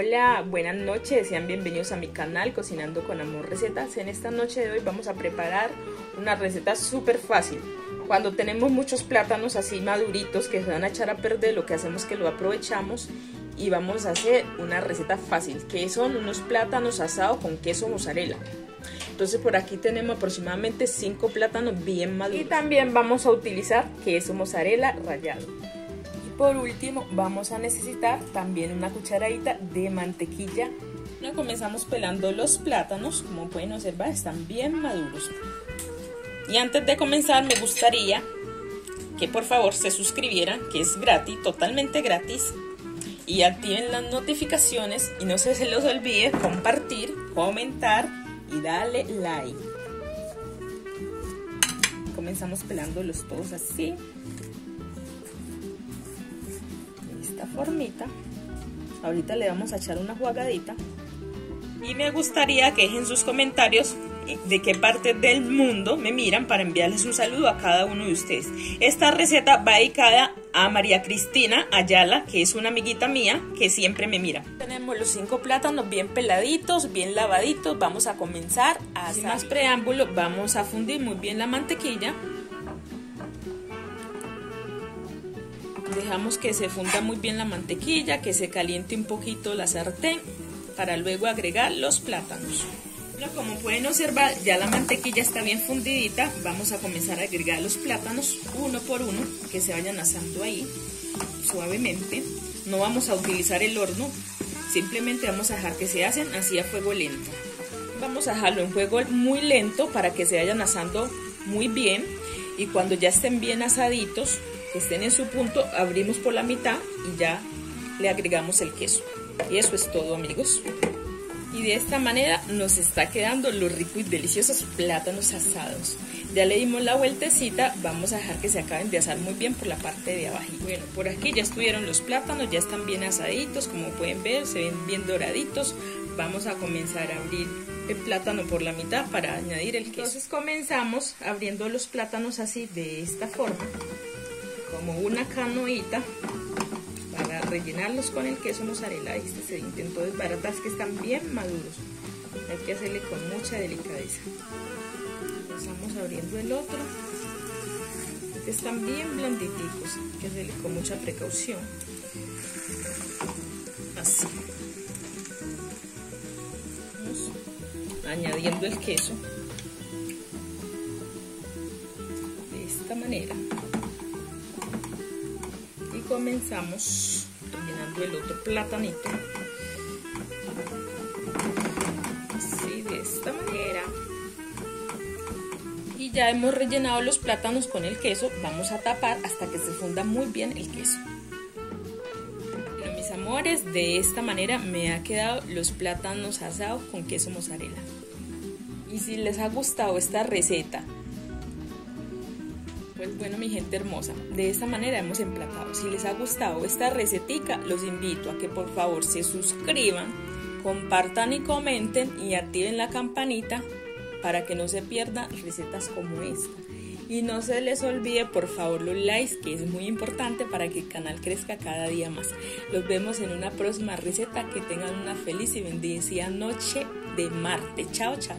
Hola, buenas noches, sean bienvenidos a mi canal Cocinando con Amor Recetas. En esta noche de hoy vamos a preparar una receta súper fácil. Cuando tenemos muchos plátanos así maduritos que se van a echar a perder, lo que hacemos es que lo aprovechamos y vamos a hacer una receta fácil, que son unos plátanos asados con queso mozzarella. Entonces por aquí tenemos aproximadamente 5 plátanos bien maduros. Y también vamos a utilizar queso mozzarella rallado. Por último, vamos a necesitar también una cucharadita de mantequilla. Ya comenzamos pelando los plátanos, como pueden observar, están bien maduros. Y antes de comenzar, me gustaría que por favor se suscribieran, que es gratis, totalmente gratis. Y activen las notificaciones y no se, se los olvide compartir, comentar y darle like. Comenzamos pelándolos todos así formita. Ahorita le vamos a echar una jugadita. Y me gustaría que dejen sus comentarios de qué parte del mundo me miran para enviarles un saludo a cada uno de ustedes. Esta receta va dedicada a María Cristina Ayala, que es una amiguita mía que siempre me mira. Tenemos los cinco plátanos bien peladitos, bien lavaditos. Vamos a comenzar a Sin más preámbulo, vamos a fundir muy bien la mantequilla. Dejamos que se funda muy bien la mantequilla, que se caliente un poquito la sartén para luego agregar los plátanos. como pueden observar, ya la mantequilla está bien fundidita. Vamos a comenzar a agregar los plátanos uno por uno, que se vayan asando ahí suavemente. No vamos a utilizar el horno, simplemente vamos a dejar que se hacen así a fuego lento. Vamos a dejarlo en fuego muy lento para que se vayan asando muy bien y cuando ya estén bien asaditos, que estén en su punto, abrimos por la mitad y ya le agregamos el queso. Y eso es todo amigos. Y de esta manera nos está quedando los ricos y deliciosos plátanos asados. Ya le dimos la vueltecita, vamos a dejar que se acaben de asar muy bien por la parte de abajo. Bueno, por aquí ya estuvieron los plátanos, ya están bien asaditos, como pueden ver, se ven bien doraditos. Vamos a comenzar a abrir el plátano por la mitad para añadir el queso. Entonces comenzamos abriendo los plátanos así de esta forma como una canoita rellenarlos con el queso mozzarella. Este se intentó desbaratar, es que están bien maduros. Hay que hacerle con mucha delicadeza. Estamos abriendo el otro. Están bien blanditicos, hay que hacerle con mucha precaución. Así. Vamos añadiendo el queso de esta manera comenzamos rellenando el otro platanito. Así de esta manera. Y ya hemos rellenado los plátanos con el queso. Vamos a tapar hasta que se funda muy bien el queso. Mis amores de esta manera me ha quedado los plátanos asados con queso mozzarella. Y si les ha gustado esta receta pues bueno, mi gente hermosa, de esta manera hemos emplatado. Si les ha gustado esta recetica, los invito a que por favor se suscriban, compartan y comenten y activen la campanita para que no se pierdan recetas como esta. Y no se les olvide por favor los likes, que es muy importante para que el canal crezca cada día más. Los vemos en una próxima receta. Que tengan una feliz y bendecida noche de Marte. Chao, chao.